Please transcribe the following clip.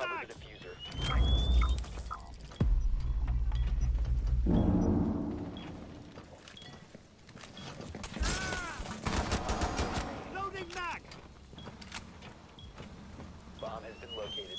Mags. the diffuser. Loading mag. Bomb has been located.